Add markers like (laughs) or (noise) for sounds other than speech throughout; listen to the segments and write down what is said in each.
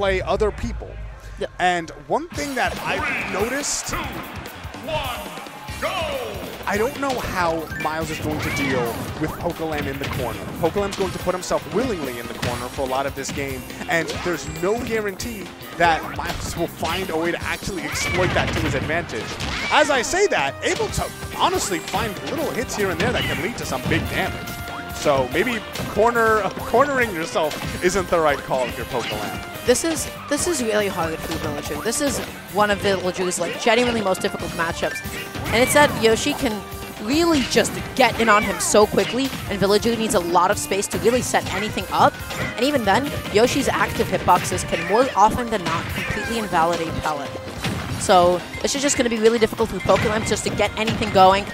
play other people. Yeah. And one thing that I've noticed, Two, one, go! I don't know how Myles is going to deal with Pokelam in the corner. Pokelam's going to put himself willingly in the corner for a lot of this game, and there's no guarantee that Myles will find a way to actually exploit that to his advantage. As I say that, able to honestly find little hits here and there that can lead to some big damage. So maybe corner cornering yourself isn't the right call if you're Pokelam. This is this is really hard for Villager. This is one of Villager's like genuinely most difficult matchups, and it's that Yoshi can really just get in on him so quickly, and Villager needs a lot of space to really set anything up. And even then, Yoshi's active hitboxes can more often than not completely invalidate Pellet. So this is just going to be really difficult for Pokelam just to get anything going.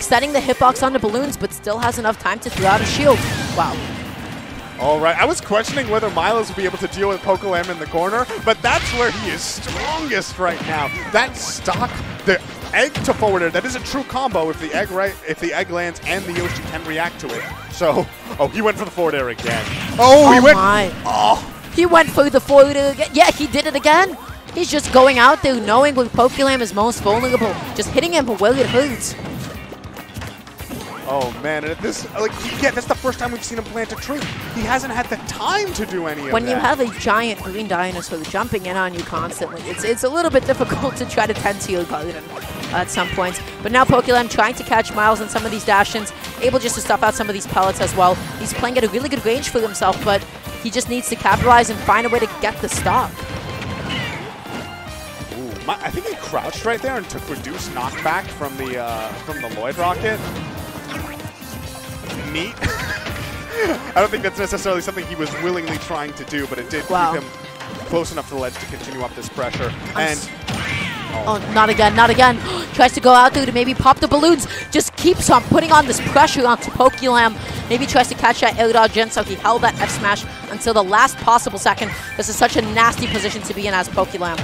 Extending the hitbox onto balloons, but still has enough time to throw out a shield. Wow. All right, I was questioning whether Myles would be able to deal with Pokelam in the corner, but that's where he is strongest right now. That stock, the egg to forward air, that is a true combo if the egg right, if the egg lands and the Yoshi can react to it. So, oh, he went for the forward air again. Oh, he Oh went. my. Oh, He went for the forward again. Yeah, he did it again. He's just going out there knowing when Pokelam is most vulnerable, just hitting him where it hurts. Oh man, and this like yeah, that's the first time we've seen him plant a tree. He hasn't had the time to do any of When that. you have a giant green dinosaur jumping in on you constantly, it's it's a little bit (laughs) difficult to try to tend to your garden at some points. But now Pokelam trying to catch Myles on some of these dash-ins, able just to stuff out some of these pellets as well. He's playing at a really good range for himself, but he just needs to capitalize and find a way to get the stop. Ooh, my, I think he crouched right there and took reduced knockback from the uh, from the Lloyd rocket. Neat. (laughs) I don't think that's necessarily something he was willingly trying to do, but it did Wow. keep him close enough to the ledge to continue up this pressure. I'm And s- Oh, oh not again, not again. (gasps) Tries to go out there to maybe pop the balloons. Just keeps on putting on this pressure onto Pokelam. Maybe tries to catch that air dodge in, so he held that F smash until the last possible second. This is such a nasty position to be in as Pokelam.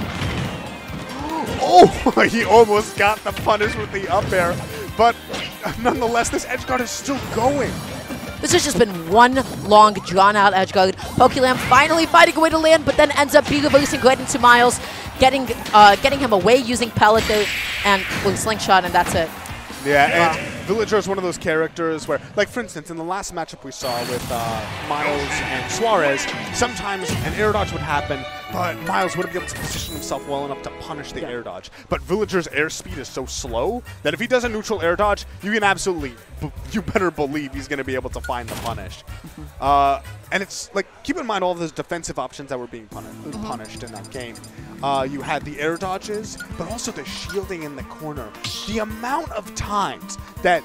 oh, (laughs) he almost got the punish with the up air, but (laughs) nonetheless, this edge guard is still going. This has just been one long, drawn-out edge guard. Pokelam finally finding a way to land, but then ends up be-reversing right into Myles, getting uh, getting him away using Pellet and with Slingshot, and that's it. Yeah, and Villager is one of those characters where, like, for instance, in the last matchup we saw with uh, Myles and Suarez, sometimes an air dodge would happen, but Myles wouldn't be able to position himself well enough to punish the air dodge. But Villager's airspeed is so slow that if he does a neutral air dodge, you can absolutely, b- you better believe he's going to be able to find the punish. Uh, and it's like, keep in mind all those defensive options that were being puni- punished in that game. Uh, you had the air dodges, but also the shielding in the corner. The amount of times that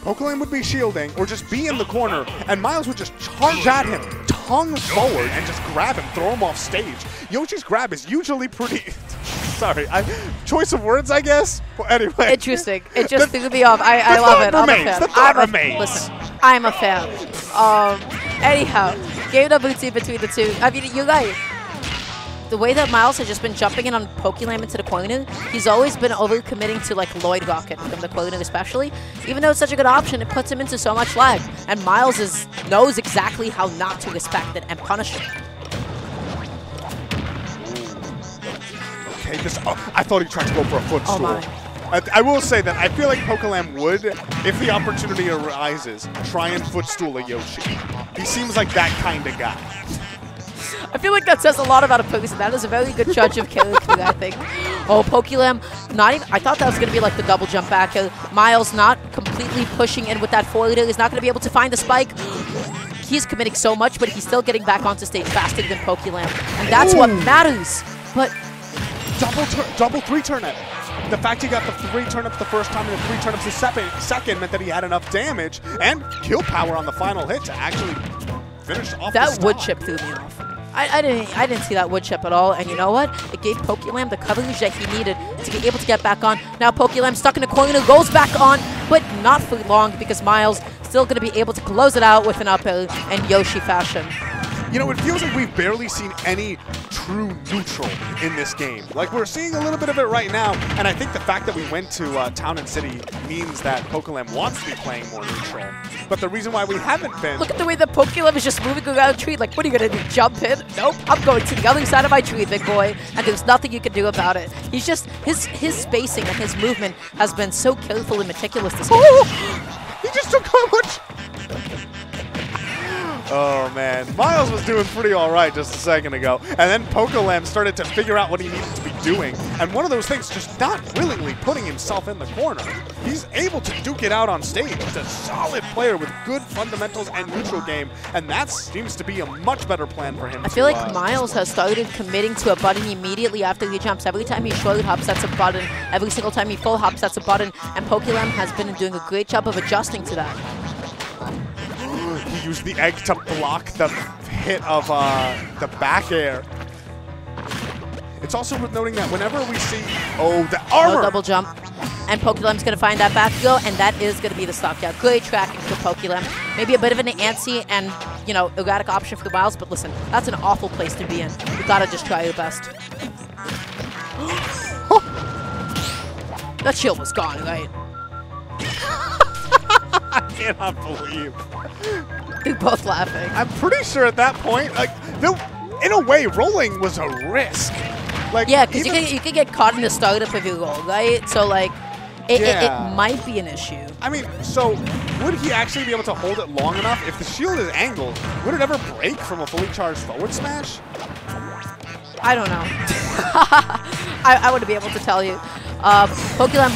Pokelam would be shielding or just be in the corner, and Myles would just charge at him, tongue forward, and just grab him, throw him off stage. Yoshi's grab is usually pretty. (laughs) Sorry, I, choice of words, I guess. Well, anyway, Interesting. It just threw me off. I, I love it. I'm a fan. The thought I'm a, remains. Listen, I'm a fan. Um, anyhow, game two between the two. I mean, you're right. The way that Myles has just been jumping in on Pokelam into the corner, he's always been overcommitting to like Lloyd Rocket from the corner especially. Even though it's such a good option, it puts him into so much lag. And Myles is knows exactly how not to respect it and punish it. Okay, this. Oh, I thought he tried to go for a footstool. Oh. I, I will say that I feel like Pokelam would, if the opportunity arises, try and footstool a Yoshi. He seems like that kind of guy. I feel like that says a lot about a person. That is a very good judge of character, I think. Oh, Pokelam, not even. I thought that was going to be like the double jump back. Uh, Myles not completely pushing in with that forward. He's not going to be able to find the spike. He's committing so much, but he's still getting back onto stage faster than Pokelam. And that's what matters. But Double double three turnip. The fact he got the three turnips the first time and the three turnips the second, second meant that he had enough damage and kill power on the final hit to actually finish off the that wood chip threw me off. I, I didn't I didn't see that wood chip at all. And you know what? It gave Pokelam the coverage that he needed to be able to get back on. Now Pokelam stuck in a corner, goes back on, but not for long because Myles still going to be able to close it out with an up and Yoshi fashion. You know, it feels like we've barely seen any true neutral in this game. Like, we're seeing a little bit of it right now, and I think the fact that we went to uh, Town and City means that Pokelam wants to be playing more neutral. But the reason why we haven't been... Look at the way the Pokelam is just moving around the tree. Like, what are you going to do? Jump in? Nope. I'm going to the other side of my tree, big boy. And there's nothing you can do about it. He's just, his his spacing and his movement has been so careful and meticulous this game. He just took how much? Oh man, Myles was doing pretty all right just a second ago, and then Pokelam started to figure out what he needed to be doing, and one of those things, just not willingly putting himself in the corner. He's able to duke it out on stage. He's a solid player with good fundamentals and neutral game, and that seems to be a much better plan for him. I feel like uh, Myles has started committing to a button immediately after he jumps. Every time he short hops, that's a button, every single time he full hops, that's a button, and Pokelam has been doing a great job of adjusting to that. He used the egg to block the hit of uh, the back air. It's also worth noting that whenever we see, oh, the armor. No double jump. And Pokelam's going to find that back throw, and that is going to be the stop. Yeah, great tracking for Pokelam. Maybe a bit of an antsy and, you know, erratic option for the Myles, but listen, that's an awful place to be in. You got to just try your best. (gasps) that shield was gone, right? (laughs) (laughs) I cannot believe. They're both laughing. I'm pretty sure at that point, like, the, in a way, rolling was a risk. Like, Yeah, because you could, you could get caught in the startup if you roll, right? So, like, it, it, it might be an issue. I mean, so would he actually be able to hold it long enough? If the shield is angled, would it ever break from a fully charged forward smash? I don't know. (laughs) I, I wouldn't be able to tell you. Uh, Pokelam,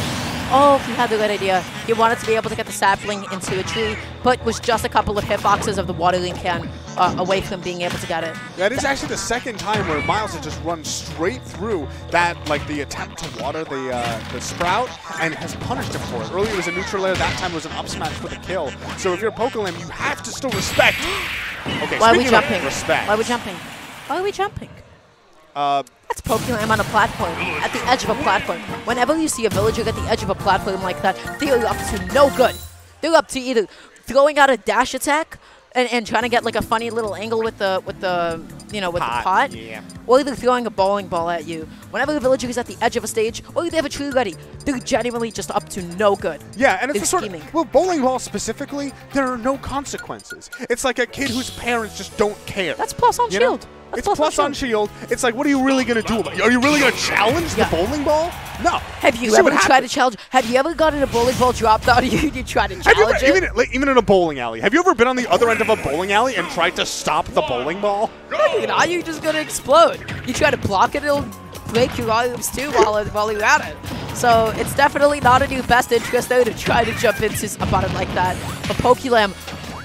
oh, he had the good idea. He wanted to be able to get the sapling into a tree, but was just a couple of hitboxes of the watering can uh, away from being able to get it. That is actually the second time where Myles has just run straight through that, like the attempt to water the uh, the sprout, and has punished him for it. Earlier it was a neutral air, that time it was an up smash for the kill. So if you're Pokelam, you have to still respect. (gasps) Okay, Why are we jumping? Respect. Why are we jumping? Why are we jumping? Uh, That's Pokelam on a platform, at the edge of a platform. Whenever you see a villager at the edge of a platform like that, they are up to no good. They're up to either throwing out a dash attack and, and trying to get like a funny little angle with the with the you know with Pot, the pot, yeah. or they're throwing a bowling ball at you. Whenever the villager is at the edge of a stage, or they have a tree ready, they're genuinely just up to no good. Yeah, and it's They're the sort scheming. of well, bowling ball specifically. There are no consequences. It's like a kid whose parents just don't care. That's plus on You know? shield. That's It's plus on shield. It's like, what are you really gonna do about it? Are you really gonna challenge Yeah. the bowling ball? No. Have you See ever tried to challenge? Have you ever gotten a bowling ball dropped on (laughs) you? You tried to Have you challenge ever, it? even, like, even in a bowling alley, have you ever been on the other end of a bowling alley and tried to stop the bowling ball? You know, you're just gonna explode. You try to block it, it'll break your arms too while, (laughs) while you're at it. So it's definitely not in your best interest though to try to jump into a button like that. But Pokelam,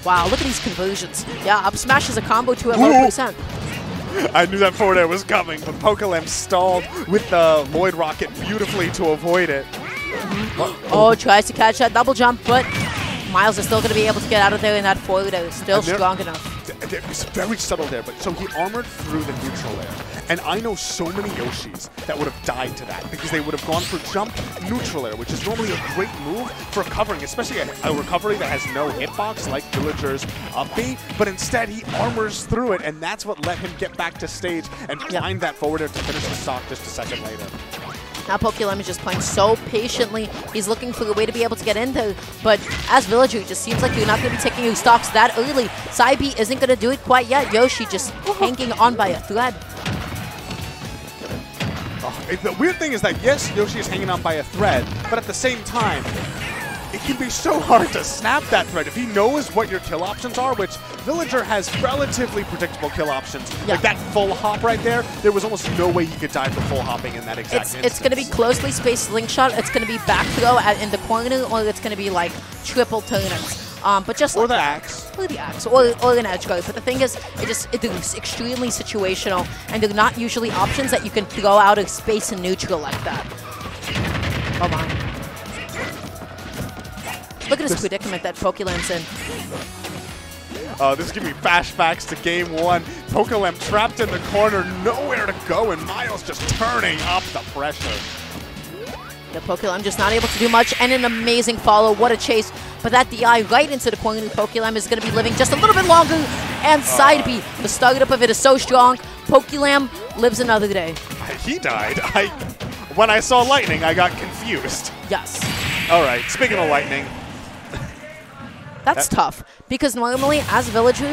wow, look at these conversions. Yeah, up smash is a combo to a low Ooh. percent. I knew that forward air was coming, but Pokelam stalled with the Lloyd Rocket beautifully to avoid it. Mm-hmm. Oh, tries to catch that double jump, but Myles is still gonna be able to get out of there in that forward air. Still strong enough. It's very subtle there, but so he armored through the neutral air. And I know so many Yoshis that would have died to that because they would have gone for jump neutral air, which is normally a great move for covering, especially a, a recovery that has no hitbox like Villager's uh, up B. But instead, he armors through it, and that's what let him get back to stage and find that forward air to finish the stock just a second later. Now Pokelam is just playing so patiently. He's looking for a way to be able to get in there. But as Villager, it just seems like you're not going to be taking your stocks that early. Side B isn't going to do it quite yet. Yoshi just (laughs) hanging on by a thread. Oh, the weird thing is that yes, Yoshi is hanging on by a thread, but at the same time, it can be so hard to snap that thread if he knows what your kill options are, which Villager has relatively predictable kill options. Yeah. Like that full hop right there, there was almost no way he could die for full hopping in that exact It's it's going to be closely spaced slingshot. It's going to be back throw at, in the corner, or it's going to be like triple turnips. Um, but just Or like the axe. or the axe, or, or an edge guard. But the thing is, it just it is extremely situational, and they're not usually options that you can throw out of space and neutral like that. Oh my. Look at this predicament that Pokelam's in. Uh, this give me flashbacks to game one. Pokelam trapped in the corner, nowhere to go, and Myles just turning up the pressure. The Pokelam just not able to do much, and an amazing follow. What a chase. But that DI right into the corner Pokelam is going to be living just a little bit longer, and side B. The startup of it is so strong. Pokelam lives another day. He died. I when I saw lightning, I got confused. Yes. All right. Speaking of lightning, That's That- tough. Because normally as a villager,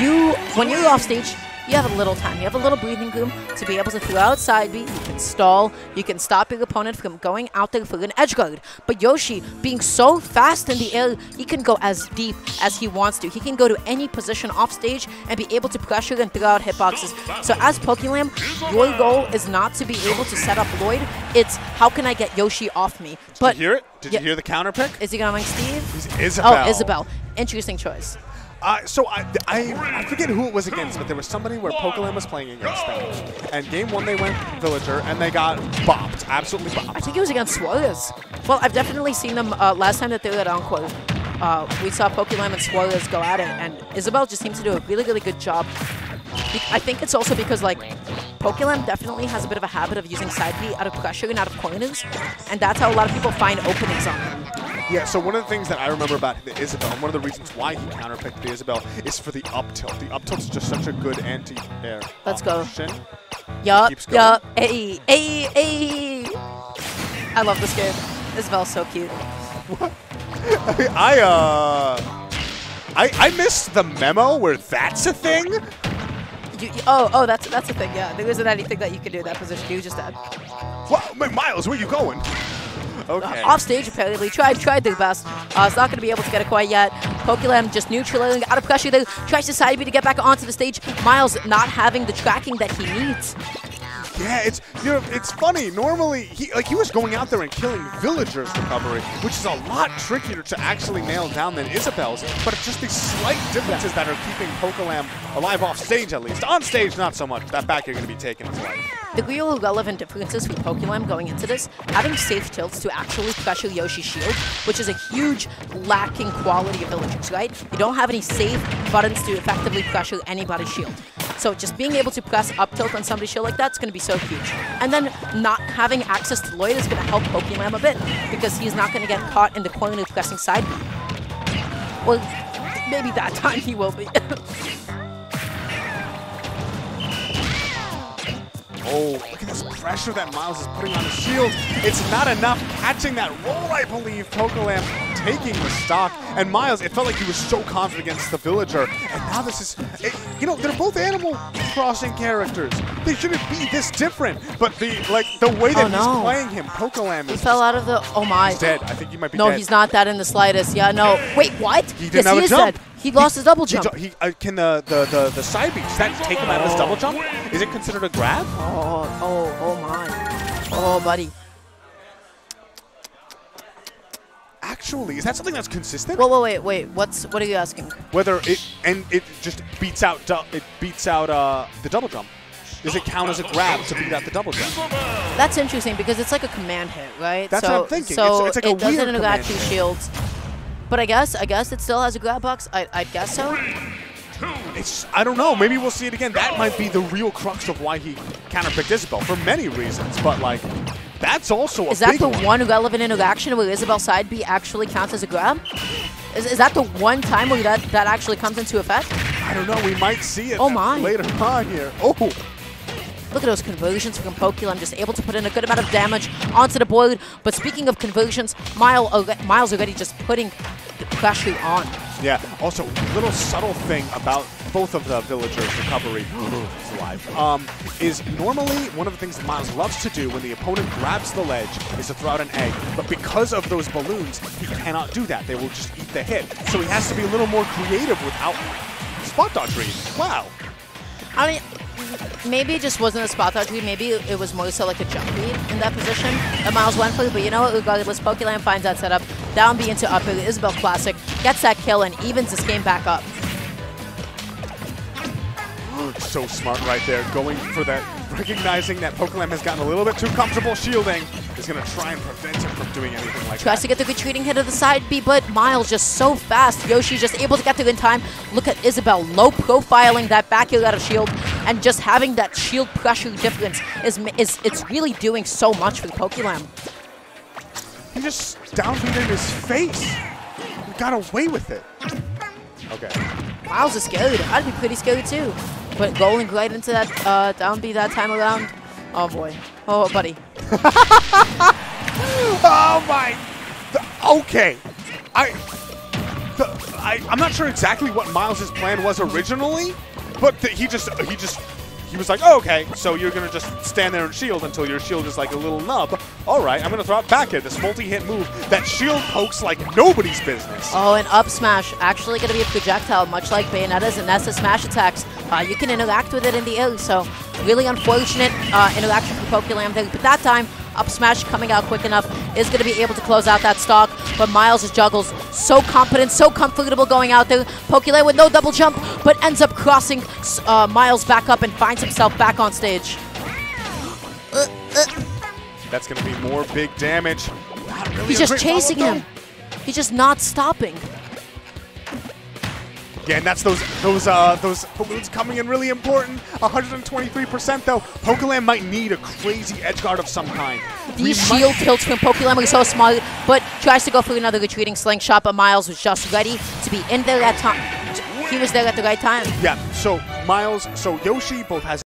you when you're off stage, you have a little time. You have a little breathing room to be able to throw out side B. You can stall. You can stop your opponent from going out there for an edge guard. But Yoshi, being so fast in the air, he can go as deep as he wants to. He can go to any position off stage and be able to pressure and throw out hitboxes. So as Pokelam, your goal is not to be able to set up Lloyd. It's how can I get Yoshi off me? But did you hear it? Did Yeah. you hear the counter pick? is he going like Steve? He's Isabelle. Oh, Isabelle. Interesting choice. Uh, so I, I, I forget who it was against, but there was somebody where Pokelam was playing against them. And game one they went Villager, and they got bopped. Absolutely bopped. I think it was against Suarez. Well, I've definitely seen them uh, last time that they were at Encore. Uh, we saw Pokelam and Suarez go at it, and Isabelle just seems to do a really, really good job. I think it's also because, like, Pokelam definitely has a bit of a habit of using side B out of pressure and out of corners, and that's how a lot of people find openings on him. Yeah, so one of the things that I remember about the Isabelle, and one of the reasons why he counterpicked the Isabelle, is for the up tilt. The up tilt is just such a good anti-air. Let's go. option. Yup, Keeps going. yup, hey, hey, hey. I love this game. Isabelle's so cute. What? (laughs) I, uh... I, I missed the memo where that's a thing. You, you- oh, oh, that's that's the thing. Yeah, there isn't anything that you can do in that position. You just dead. Wow, Myles, where you going? Okay. off stage apparently. Tried tried their best. Uh, it's not going to be able to get it quite yet. Pokelam just neutralizing out of pressure there. Tries to side B to get back onto the stage. Myles not having the tracking that he needs. Yeah, it's you know it's funny. Normally, he like he was going out there and killing villagers recovery, which is a lot trickier to actually nail down than Isabelle's. But it's just these slight differences that are keeping Pokelam alive off stage at least. On stage, not so much. That back you're going to be taking his life. The real relevant differences with Pokelam going into this, having safe tilts to actually pressure Yoshi's shield, which is a huge lacking quality of villagers, right? You don't have any safe buttons to effectively pressure anybody's shield. So just being able to press up tilt on somebody's shield like that's going to be so huge. And then not having access to Lloyd is going to help Pokelam a bit because he's not going to get caught in the corner pressing side. Well, maybe that (laughs) time he will be. (laughs) Oh, look at this pressure that Myles is putting on his shield. It's not enough catching that roll, I believe. Pokelam taking the stock. And Myles, it felt like he was so confident against the villager. And now this is, it, you know, they're both Animal Crossing characters. They shouldn't be this different. But the, like, the way that Oh, no. he's playing him, Pokelam he fell out of the. Oh my. he's dead. I think he might be No, dead. he's not that in the slightest. Yeah, no. Wait, what? He didn't yes, have he a jump. dead. He lost his double jump. ju- he, uh, can the, the, the, the side B, does that take him out of his double jump? Is it considered a grab? Oh, oh, oh my. Oh, buddy. Actually, is that something that's consistent? Whoa, whoa, wait, wait. What's what are you asking? whether it and it just beats out it beats out uh, the double jump. Does it count as a grab to beat out the double jump? That's interesting because it's like a command hit, right? That's so, what I'm thinking. So It's- it's like a it doesn't weird command with hit. But I guess, I guess it still has a grab box. I, I guess so. It's I don't know. Maybe we'll see it again. That might be the real crux of why he counterpicked Isabelle for many reasons. But like, that's also a Is that the one. one relevant interaction where Isabelle side B actually counts as a grab? Is, is that the one time where that, that actually comes into effect? I don't know. We might see it Oh my. later on here. Oh, Look at those conversions from Pokelam, just able to put in a good amount of damage onto the board. But speaking of conversions, Myles, alre- already just putting pressure on. yeah. Also, little subtle thing about both of the villagers' recovery. (gasps) it's alive. Um, is normally one of the things that Myles loves to do when the opponent grabs the ledge is to throw out an egg. But because of those balloons, he cannot do that. They will just eat the hit. So he has to be a little more creative without spot dodge read. Wow. I mean, maybe it just wasn't a spot dodge read. Maybe it was more so like a jump read in that position that Myles went for. But you know what? Regardless, Pokelam finds that setup. Down B into up. Isabelle Classic gets that kill and evens this game back up. So smart right there, going for that, recognizing that Pokelam has gotten a little bit too comfortable shielding, is going to try and prevent him from doing anything like Tries that. Tries to get the retreating hit of the side B, but Myles just so fast. Yoshi just able to get there in time. Look at Isabelle low profiling that back heel out of shield, and just having that shield pressure difference is is it's really doing so much for the Pokelam. He just down in his face. He got away with it. Okay. Myles is scared. I'd be pretty scared too. But rolling right into that uh, down B that time around. Oh boy. Oh, buddy. (laughs) Oh my! Okay, I, the, I, I'm not sure exactly what Myles' plan was originally, but he just, he just, he was like, oh, okay, so you're gonna just stand there and shield until your shield is like a little nub. All right, I'm gonna throw it back at this multi-hit move that shield pokes like nobody's business. Oh, and up smash. Actually going to be a projectile, much like Bayonetta's and Ness's smash attacks. Uh, you can interact with it in the air, so really unfortunate uh, interaction from Pokelam there. But that time, up smash coming out quick enough is going to be able to close out that stock. But Myles' juggles so competent, so comfortable going out there. Pokelam with no double jump, but ends up crossing uh, Myles back up and finds himself back on stage. That's gonna be more big damage. Really He's just chasing him. He's just not stopping. Yeah, and that's those those uh those balloons coming in really important. 123% though. Pokelam might need a crazy edge guard of some kind. We These shield tilts from Pokelam are so smart, but tries to go for another retreating slingshot, but Myles was just ready to be in there at time. He was there at the right time. Yeah, so Myles, so Yoshi both has